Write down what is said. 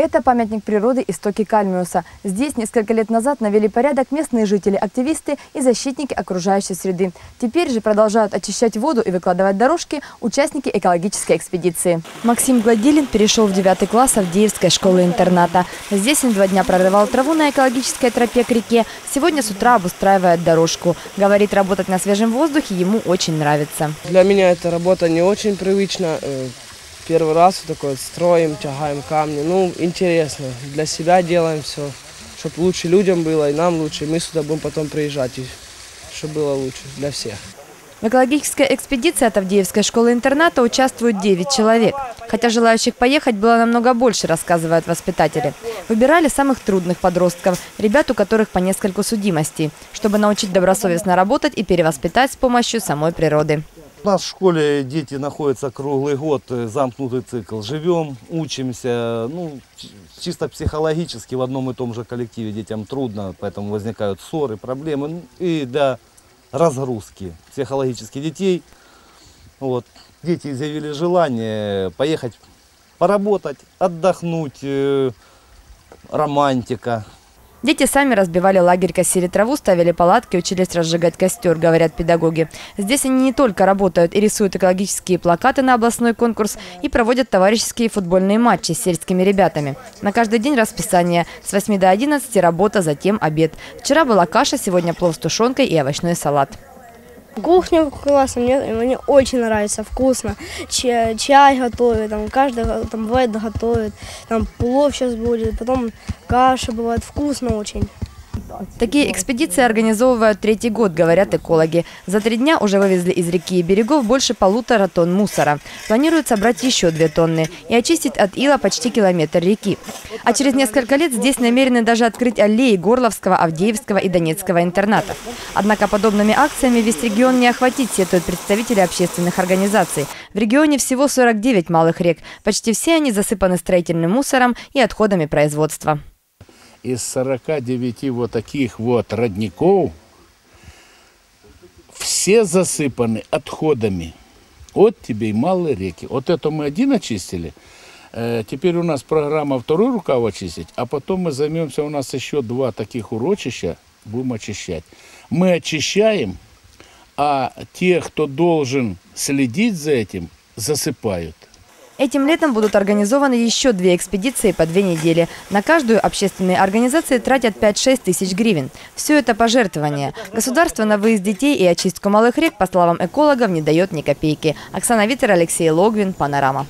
Это памятник природы истоки Кальмиуса. Здесь несколько лет назад навели порядок местные жители, активисты и защитники окружающей среды. Теперь же продолжают очищать воду и выкладывать дорожки участники экологической экспедиции. Максим Гладилин перешел в 9 класс Авдеевской школы-интерната. Здесь он два дня прорывал траву на экологической тропе к реке. Сегодня с утра обустраивает дорожку. Говорит, работать на свежем воздухе ему очень нравится. Для меня эта работа не очень привычна. Первый раз вот такой вот строим, тягаем камни. Ну, интересно. Для себя делаем все, чтобы лучше людям было и нам лучше. Мы сюда будем потом приезжать, чтобы было лучше для всех. В экологической экспедиции от Авдеевской школы-интерната участвуют 9 человек. Хотя желающих поехать было намного больше, рассказывают воспитатели. Выбирали самых трудных подростков, ребят, у которых по нескольку судимостей, чтобы научить добросовестно работать и перевоспитать с помощью самой природы. Нас в школе дети находятся круглый год, э, замкнутый цикл. Живем, учимся, ну, чисто психологически в одном и том же коллективе детям трудно, поэтому возникают ссоры, проблемы. Ну, и для разгрузки психологически детей, вот, дети изъявили желание поехать поработать, отдохнуть, э, романтика, Дети сами разбивали лагерь, косили траву, ставили палатки, учились разжигать костер, говорят педагоги. Здесь они не только работают и рисуют экологические плакаты на областной конкурс, и проводят товарищеские футбольные матчи с сельскими ребятами. На каждый день расписание. С 8 до 11 работа, затем обед. Вчера была каша, сегодня плов с тушенкой и овощной салат. Кухня классная, мне, мне очень нравится, вкусно. Чай, чай готовят, там каждый там бывает готовит, там плов сейчас будет, потом каша бывает, вкусно очень. Такие экспедиции организовывают третий год, говорят экологи. За три дня уже вывезли из реки и берегов больше полутора тонн мусора. Планируют собрать еще две тонны и очистить от ила почти километр реки. А через несколько лет здесь намерены даже открыть аллеи Горловского, Авдеевского и Донецкого интернатов. Однако подобными акциями весь регион не охватить, сетуют представители общественных организаций. В регионе всего 49 малых рек. Почти все они засыпаны строительным мусором и отходами производства из 49 вот таких вот родников все засыпаны отходами. Вот тебе и малые реки. Вот это мы один очистили. Э, теперь у нас программа второй рукав очистить, а потом мы займемся, у нас еще два таких урочища, будем очищать. Мы очищаем, а те, кто должен следить за этим, засыпают. Этим летом будут организованы еще две экспедиции по две недели. На каждую общественные организации тратят 5-6 тысяч гривен. Все это пожертвования. Государство на выезд детей и очистку малых рек, по словам экологов, не дает ни копейки. Оксана Витер, Алексей Логвин, Панорама.